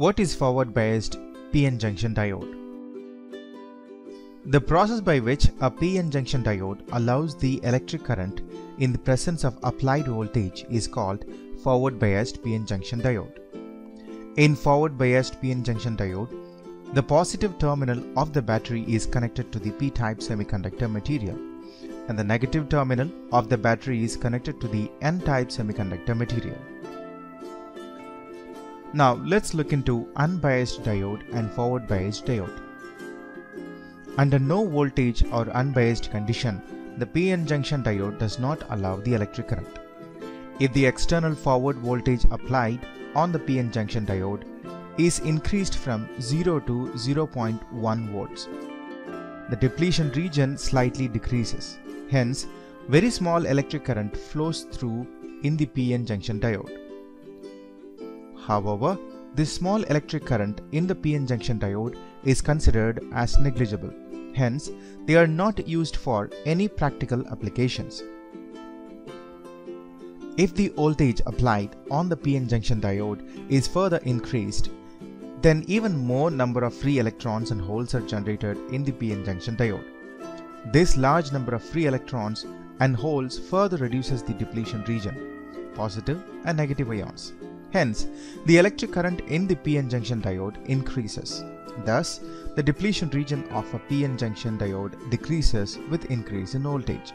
What is forward biased PN junction diode? The process by which a PN junction diode allows the electric current in the presence of applied voltage is called forward biased PN junction diode. In forward biased PN junction diode, the positive terminal of the battery is connected to the p-type semiconductor material and the negative terminal of the battery is connected to the n-type semiconductor material. Now let's look into unbiased diode and forward biased diode. Under no voltage or unbiased condition, the PN junction diode does not allow the electric current. If the external forward voltage applied on the PN junction diode is increased from 0 to 0.1 volts, the depletion region slightly decreases. Hence, very small electric current flows through in the PN junction diode. However, this small electric current in the PN junction diode is considered as negligible. Hence, they are not used for any practical applications. If the voltage applied on the PN junction diode is further increased, then even more number of free electrons and holes are generated in the PN junction diode. This large number of free electrons and holes further reduces the depletion region, positive and negative ions. Hence, the electric current in the PN junction diode increases. Thus, the depletion region of a PN junction diode decreases with increase in voltage.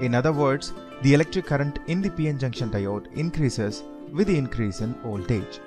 In other words, the electric current in the PN junction diode increases with the increase in voltage.